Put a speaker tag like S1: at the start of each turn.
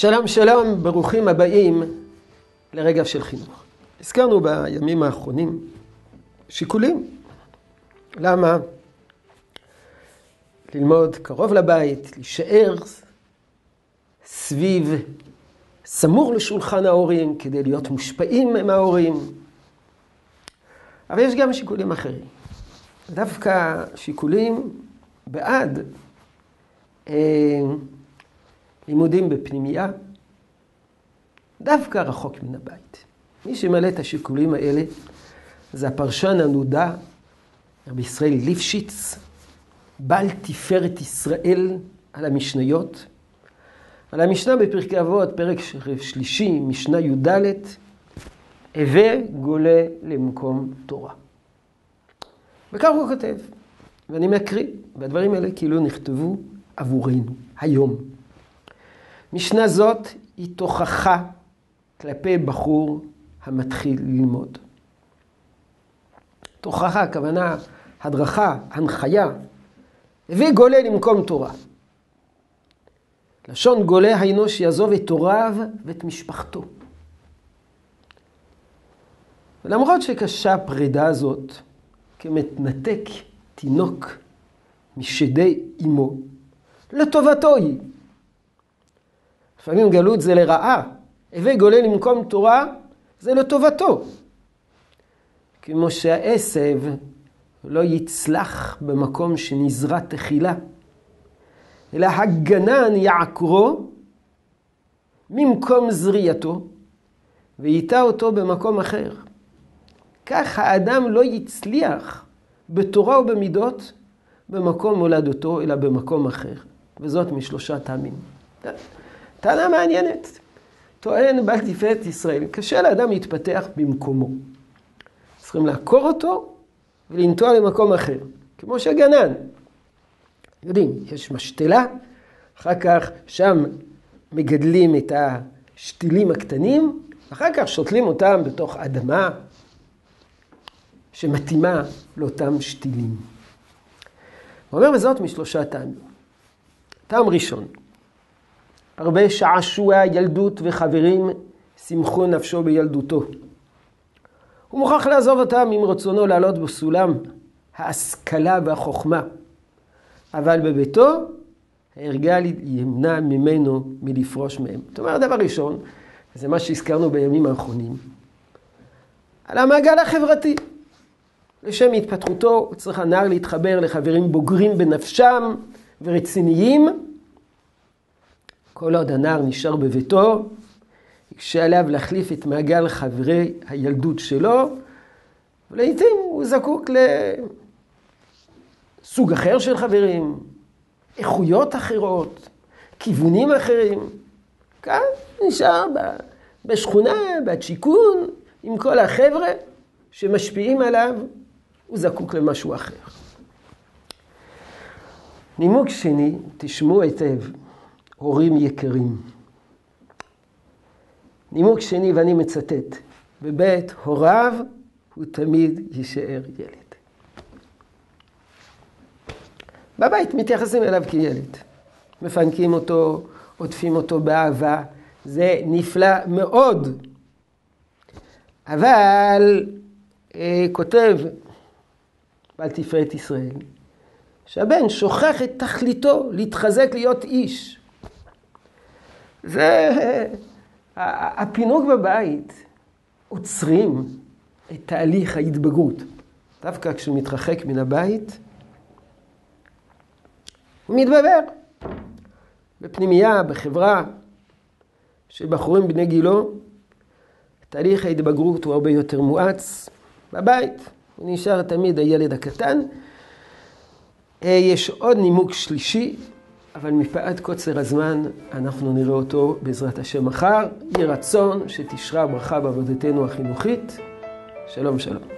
S1: שלום שלום, ברוכים הבאים לרגע של חינוך. הזכרנו בימים האחרונים שיקולים. למה? ללמוד קרוב לבית, להישאר סביב, סמור לשולחן ההורים, כדי להיות מושפעים מההורים. אבל יש גם שיקולים אחרים. דווקא שיקולים בעד אה, לימודים בפנימייה, דווקא רחוק מן הבית. מי שמלא את השיקולים האלה זה הפרשן הנודע, רבי ישראל ליפשיץ, בעל תפארת ישראל על המשניות, על המשנה בפרקי אבות, פרק שלישי, משנה י"ד, הווה גולה למקום תורה. וכך הוא כותב, ואני מקריא, והדברים האלה כאילו נכתבו עבורנו, היום. משנה זאת היא תוכחה כלפי בחור המתחיל ללמוד. תוכחה, הכוונה, הדרכה, הנחיה, הביא גולה למקום תורה. לשון גולה היינו שיעזוב את הוריו ואת משפחתו. ולמרות שקשה הפרידה הזאת, כמתנתק תינוק משדי אמו, לטובתו היא. לפעמים גלות זה לרעה, הווה גולה למקום תורה זה לטובתו. כמו שהעשב לא יצלח במקום שנזרע תחילה, אלא הגנן יעקרו ממקום זריעתו, וייטע אותו במקום אחר. כך האדם לא יצליח בתורה ובמידות במקום מולדתו, אלא במקום אחר. וזאת משלושה טעמים. טענה מעניינת. טוען בעל תפארת ישראל, קשה לאדם להתפתח במקומו. צריכים לעקור אותו ולנטוע למקום אחר, כמו שגנן. יודעים, יש משתלה, אחר כך שם מגדלים את השתילים הקטנים, אחר כך שותלים אותם בתוך אדמה שמתאימה לאותם שתילים. הוא אומר בזאת משלושה טעמים. טעם ראשון, הרבה שעשוע ילדות וחברים שמחו נפשו בילדותו. הוא מוכרח לעזוב אותם אם רצונו לעלות בסולם ההשכלה והחוכמה. אבל בביתו, ההרגל ימנע ממנו מלפרוש מהם. זאת אומרת, דבר ראשון, זה מה שהזכרנו בימים האחרונים, על המעגל החברתי. לשם התפתחותו צריך הנער להתחבר לחברים בוגרים בנפשם ורציניים. כל עוד הנער נשאר בביתו, יקשה עליו להחליף את מעגל חברי הילדות שלו, ולעיתים הוא זקוק לסוג אחר של חברים, איכויות אחרות, כיוונים אחרים. כאן נשאר בשכונה, בשיכון, עם כל החבר'ה שמשפיעים עליו, הוא זקוק למשהו אחר. נימוק שני, תשמעו היטב, הורים יקרים. נימוק שני, ואני מצטט, בבית הוריו הוא תמיד יישאר ילד. בבית מתייחסים אליו כילד. מפנקים אותו, עוטפים אותו באהבה, זה נפלא מאוד. אבל אה, כותב בעל תפארת ישראל, שהבן שוכח את תכליתו להתחזק להיות איש. זה הפינוק בבית עוצרים את תהליך ההתבגרות. דווקא כשהוא מתרחק מן הבית, הוא מתבבר. בפנימייה, בחברה של בחורים בני גילו, תהליך ההתבגרות הוא הרבה יותר מואץ. בבית הוא נשאר תמיד הילד הקטן. אה, יש עוד נימוק שלישי, אבל מפאת קוצר הזמן אנחנו נראה אותו בעזרת השם מחר. יהי רצון שתשרה ברכה בעבודתנו החינוכית. שלום שלום.